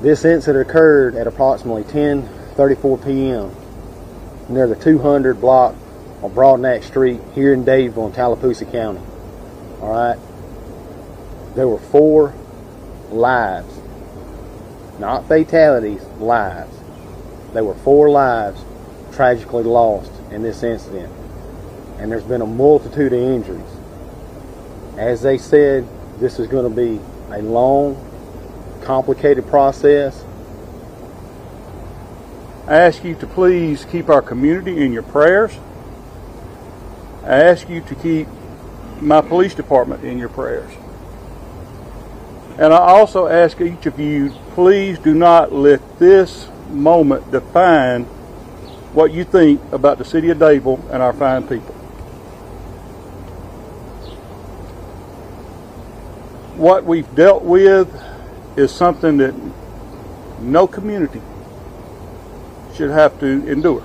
This incident occurred at approximately 10:34 p.m. near the 200 block on Broadnax Street here in Dadeville in Tallapoosa County. All right. There were four lives, not fatalities, lives. There were four lives tragically lost in this incident, and there's been a multitude of injuries. As they said, this is going to be a long, complicated process. I ask you to please keep our community in your prayers. I ask you to keep my police department in your prayers. And I also ask each of you, please do not let this moment define what you think about the city of Dadeville and our fine people. What we've dealt with is something that no community should have to endure.